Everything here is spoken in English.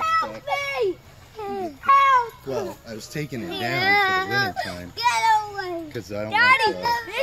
aspect. Help me. Well, I was taking it down yeah. for the winter time Get away. because I don't Daddy, want to this